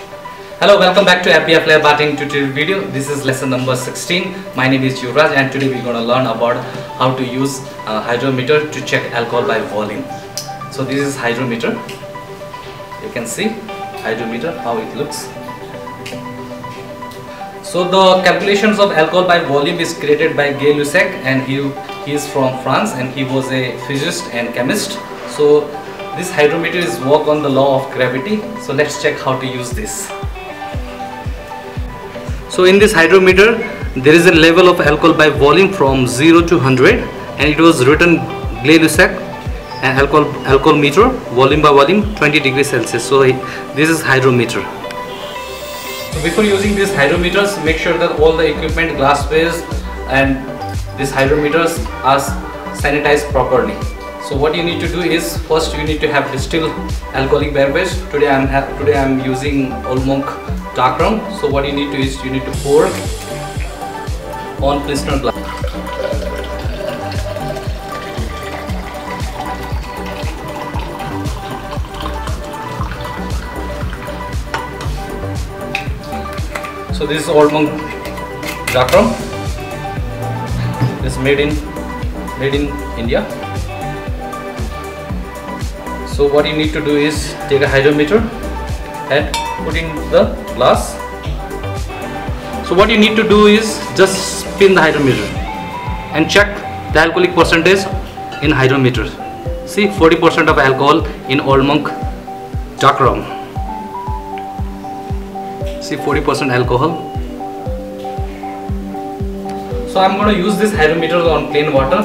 Hello, welcome back to APF Flair Batting tutorial video. This is lesson number 16. My name is Yuvraj and today we're going to learn about how to use a hydrometer to check alcohol by volume. So this is hydrometer. You can see hydrometer, how it looks. So the calculations of alcohol by volume is created by Gay Lussac and he, he is from France and he was a physicist and chemist. So this hydrometer is work on the law of gravity. So let's check how to use this. So in this hydrometer there is a level of alcohol by volume from 0 to 100 and it was written Gay-Lussac and alcohol alcohol meter volume by volume 20 degrees Celsius. So this is hydrometer. So before using these hydrometers make sure that all the equipment glasswares and these hydrometers are sanitized properly. So what you need to do is first you need to have distilled alcoholic beverage. Today I'm today I'm using Old Monk dark rum. So what you need to is you need to pour on Pilsner glass. So this is Old Monk dark rum. It's made in made in India. So what you need to do is take a hydrometer and put in the glass. So what you need to do is just spin the hydrometer and check the alcoholic percentage in hydrometer. See 40% of alcohol in Old Monk dark rum. See 40% alcohol. So I'm going to use this hydrometer on plain water.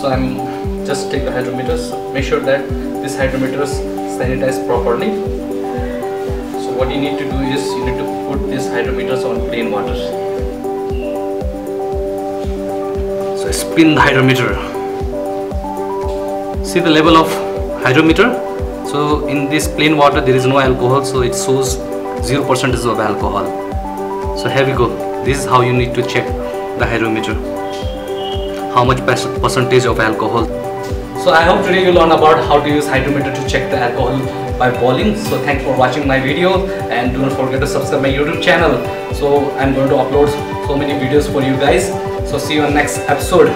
So I'm just take the hydrometers. Make sure that this hydrometer is sanitized properly So what you need to do is you need to put these hydrometers on plain water. So spin the hydrometer. See the level of hydrometer. So in this plain water there is no alcohol so it shows 0% of alcohol. So here we go. This is how you need to check the hydrometer. How much percentage of alcohol. So I hope today you learn about how to use hydrometer to check the alcohol by volume. So thanks for watching my video and do not forget to subscribe my YouTube channel. So I'm going to upload so many videos for you guys. So see you on next episode.